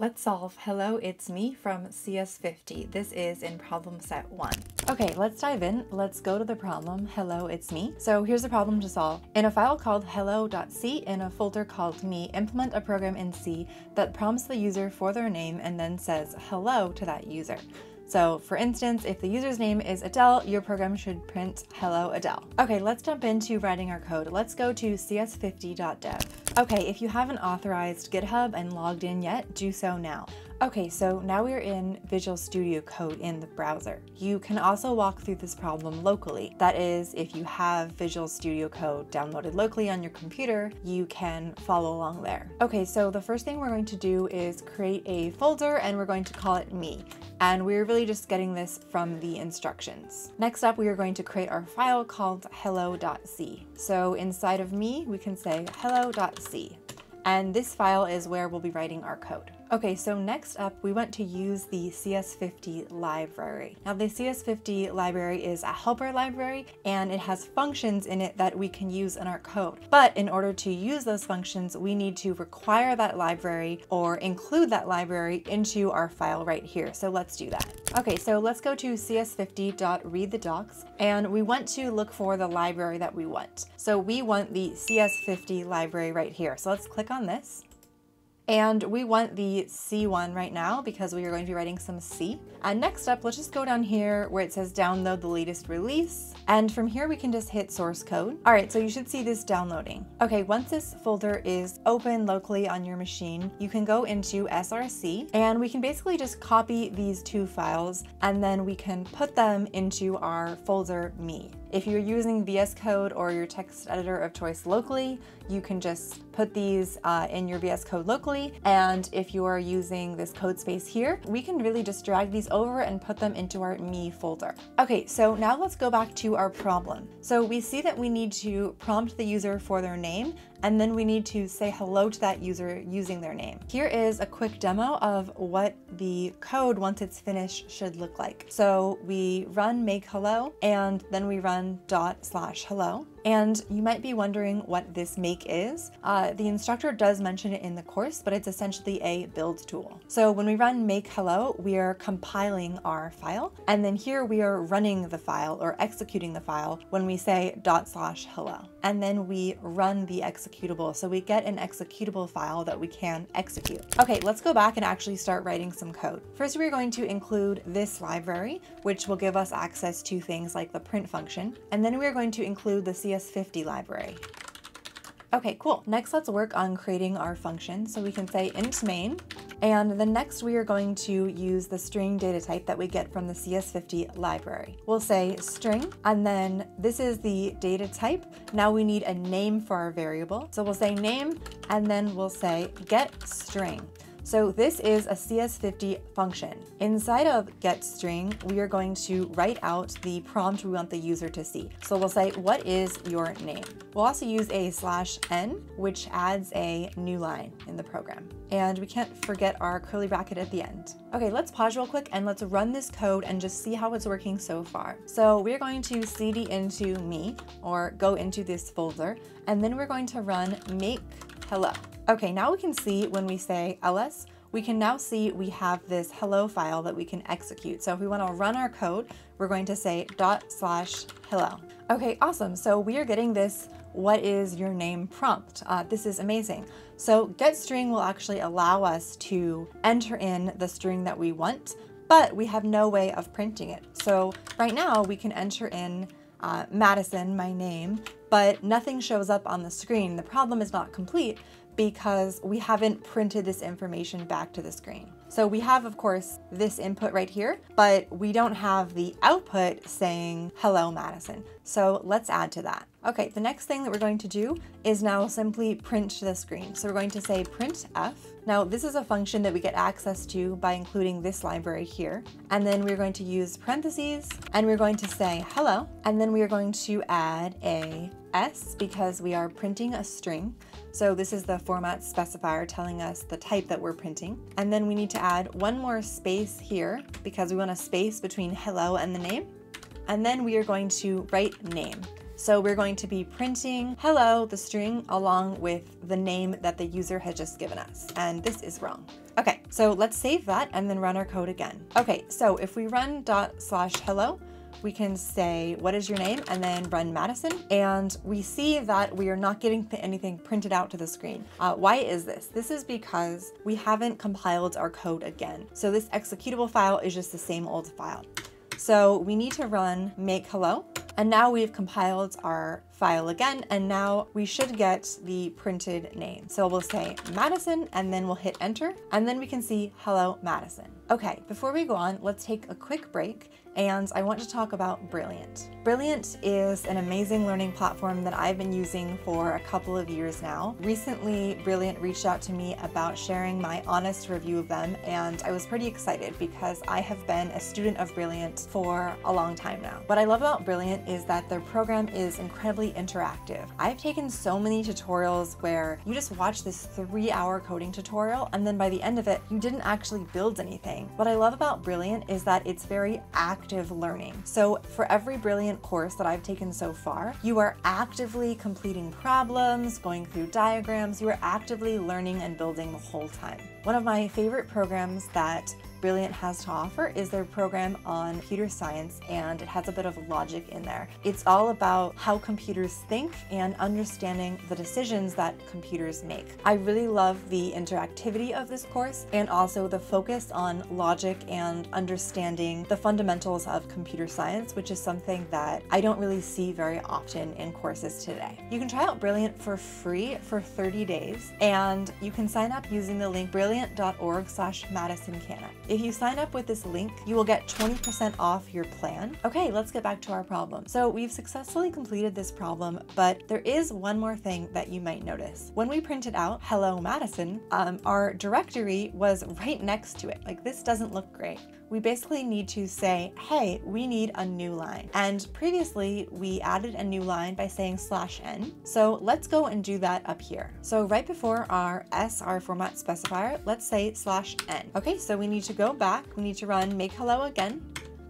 Let's solve Hello, It's Me from CS50. This is in problem set one. Okay, let's dive in. Let's go to the problem, Hello, It's Me. So here's the problem to solve. In a file called hello.c in a folder called me, implement a program in C that prompts the user for their name and then says hello to that user. So for instance, if the user's name is Adele, your program should print hello Adele. Okay, let's jump into writing our code. Let's go to cs50.dev. Okay, if you haven't authorized GitHub and logged in yet, do so now. Okay, so now we're in Visual Studio Code in the browser. You can also walk through this problem locally. That is, if you have Visual Studio Code downloaded locally on your computer, you can follow along there. Okay, so the first thing we're going to do is create a folder and we're going to call it me. And we're really just getting this from the instructions. Next up, we are going to create our file called hello.c. So inside of me, we can say hello.c. And this file is where we'll be writing our code. Okay, so next up, we want to use the CS50 library. Now the CS50 library is a helper library and it has functions in it that we can use in our code. But in order to use those functions, we need to require that library or include that library into our file right here. So let's do that. Okay, so let's go to cs50.readthedocs and we want to look for the library that we want. So we want the CS50 library right here. So let's click on this. And we want the C one right now because we are going to be writing some C. And next up, let's just go down here where it says download the latest release. And from here, we can just hit source code. All right, so you should see this downloading. Okay, once this folder is open locally on your machine, you can go into SRC and we can basically just copy these two files and then we can put them into our folder me. If you're using VS Code or your text editor of choice locally, you can just put these uh, in your VS Code locally. And if you are using this code space here, we can really just drag these over and put them into our me folder. Okay, so now let's go back to our problem. So we see that we need to prompt the user for their name and then we need to say hello to that user using their name. Here is a quick demo of what the code once it's finished should look like. So we run make hello and then we run dot slash hello. And you might be wondering what this make is. Uh, the instructor does mention it in the course, but it's essentially a build tool. So when we run make hello, we are compiling our file. And then here we are running the file or executing the file when we say dot slash hello. And then we run the executable. So we get an executable file that we can execute. Okay, let's go back and actually start writing some code. First, we're going to include this library, which will give us access to things like the print function. And then we're going to include the CS50 library. Okay, cool. Next, let's work on creating our function. So we can say int main, and then next we are going to use the string data type that we get from the CS50 library. We'll say string, and then this is the data type. Now we need a name for our variable. So we'll say name, and then we'll say get string. So this is a CS50 function. Inside of getString, we are going to write out the prompt we want the user to see. So we'll say, what is your name? We'll also use a slash n, which adds a new line in the program. And we can't forget our curly bracket at the end. Okay, let's pause real quick and let's run this code and just see how it's working so far. So we're going to cd into me, or go into this folder, and then we're going to run make hello. Okay, now we can see when we say ls, we can now see we have this hello file that we can execute. So if we want to run our code, we're going to say dot slash hello. Okay, awesome. So we are getting this what is your name prompt. Uh, this is amazing. So getString will actually allow us to enter in the string that we want, but we have no way of printing it. So right now we can enter in uh, Madison, my name, but nothing shows up on the screen. The problem is not complete because we haven't printed this information back to the screen. So we have, of course, this input right here, but we don't have the output saying, hello, Madison. So let's add to that. Okay, the next thing that we're going to do is now simply print the screen. So we're going to say printf. Now this is a function that we get access to by including this library here. And then we're going to use parentheses and we're going to say hello. And then we are going to add a S because we are printing a string. So this is the format specifier telling us the type that we're printing. And then we need to add one more space here because we want a space between hello and the name. And then we are going to write name. So we're going to be printing hello, the string, along with the name that the user has just given us. And this is wrong. Okay, so let's save that and then run our code again. Okay, so if we run dot slash hello, we can say, what is your name? And then run Madison. And we see that we are not getting anything printed out to the screen. Uh, why is this? This is because we haven't compiled our code again. So this executable file is just the same old file. So we need to run make hello. And now we've compiled our file again, and now we should get the printed name. So we'll say Madison, and then we'll hit enter, and then we can see hello Madison. Okay, before we go on, let's take a quick break and I want to talk about Brilliant. Brilliant is an amazing learning platform that I've been using for a couple of years now. Recently, Brilliant reached out to me about sharing my honest review of them, and I was pretty excited because I have been a student of Brilliant for a long time now. What I love about Brilliant is that their program is incredibly interactive. I've taken so many tutorials where you just watch this three hour coding tutorial, and then by the end of it, you didn't actually build anything. What I love about Brilliant is that it's very active learning. So for every brilliant course that I've taken so far, you are actively completing problems, going through diagrams, you are actively learning and building the whole time. One of my favorite programs that Brilliant has to offer is their program on computer science, and it has a bit of logic in there. It's all about how computers think and understanding the decisions that computers make. I really love the interactivity of this course and also the focus on logic and understanding the fundamentals of computer science, which is something that I don't really see very often in courses today. You can try out Brilliant for free for 30 days, and you can sign up using the link brilliant.org slash Madison Kanna. If you sign up with this link, you will get 20% off your plan. Okay, let's get back to our problem. So we've successfully completed this problem, but there is one more thing that you might notice. When we printed out Hello Madison, um, our directory was right next to it. Like this doesn't look great we basically need to say, hey, we need a new line. And previously we added a new line by saying slash n. So let's go and do that up here. So right before our s, our format specifier, let's say slash n. Okay, so we need to go back. We need to run make hello again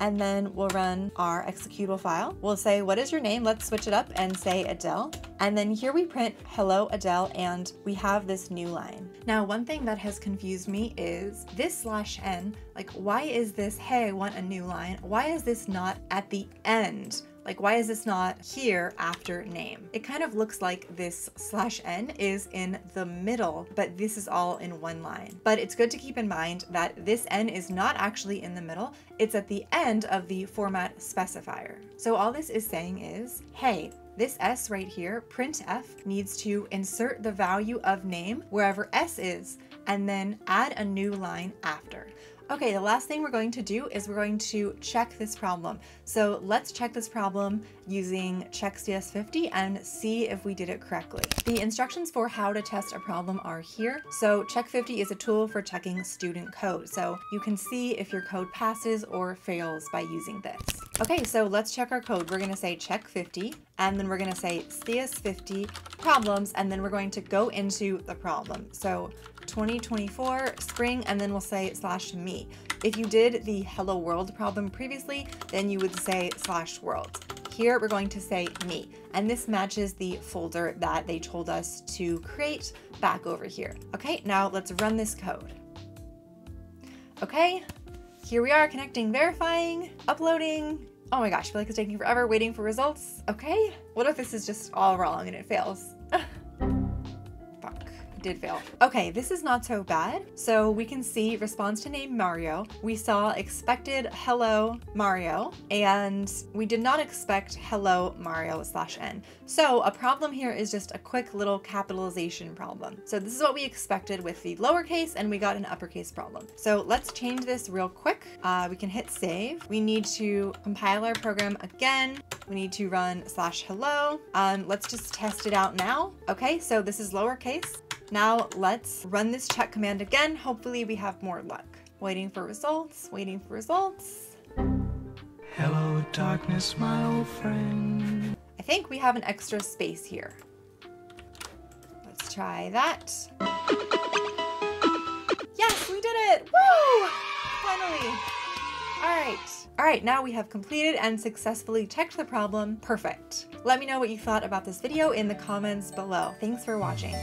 and then we'll run our executable file. We'll say, what is your name? Let's switch it up and say Adele. And then here we print hello Adele and we have this new line. Now, one thing that has confused me is this slash n, like why is this, hey, I want a new line? Why is this not at the end? Like, why is this not here after name? It kind of looks like this slash n is in the middle, but this is all in one line. But it's good to keep in mind that this n is not actually in the middle, it's at the end of the format specifier. So all this is saying is, hey, this S right here, printf, needs to insert the value of name wherever S is, and then add a new line after. Okay, the last thing we're going to do is we're going to check this problem. So let's check this problem using checkcs50 and see if we did it correctly. The instructions for how to test a problem are here. So check50 is a tool for checking student code. So you can see if your code passes or fails by using this. Okay, so let's check our code. We're gonna say check50 and then we're gonna say CS50 problems and then we're going to go into the problem. So 2024 spring and then we'll say slash me. If you did the hello world problem previously, then you would say slash world. Here we're going to say me, and this matches the folder that they told us to create back over here. Okay, now let's run this code. Okay, here we are connecting, verifying, uploading. Oh my gosh, I feel like it's taking forever waiting for results. Okay, what if this is just all wrong and it fails? Did fail. Okay, this is not so bad. So we can see response to name Mario. We saw expected hello Mario, and we did not expect hello Mario slash n. So a problem here is just a quick little capitalization problem. So this is what we expected with the lowercase, and we got an uppercase problem. So let's change this real quick. Uh, we can hit save. We need to compile our program again. We need to run slash hello. Um, let's just test it out now. Okay, so this is lowercase. Now let's run this check command again. Hopefully we have more luck. Waiting for results, waiting for results. Hello darkness, my old friend. I think we have an extra space here. Let's try that. Yes, we did it! Woo! Finally. All right. All right, now we have completed and successfully checked the problem. Perfect. Let me know what you thought about this video in the comments below. Thanks for watching.